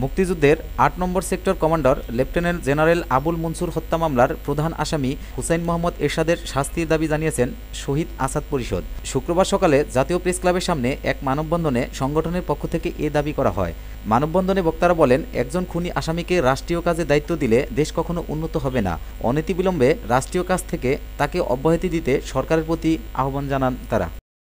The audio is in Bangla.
মুক্তিযুদ্ধের আট number sector commander lieutenant general Abul Mansur হত্যা মামলার প্রধান আসামি হুসাইন মোহাম্মদ এরশাদের শাস্তির দাবি জানিয়েছেন শহীদ আসাদ পরিষদ। শুক্রবার সকালে জাতীয় প্রেস ক্লাবের সামনে এক মানববন্ধনে সংগঠনের পক্ষ থেকে এ দাবি করা হয়। মানববন্ধনে বক্তারা বলেন, একজন খুনি আসামিকে রাষ্ট্রীয় কাজে দায়িত্ব দিলে দেশ কখনো উন্নত হবে না। অনতিবিলম্বে রাষ্ট্রীয় কাজ থেকে তাকে অব্যাহতি দিতে সরকারের প্রতি আহ্বান জানান তারা।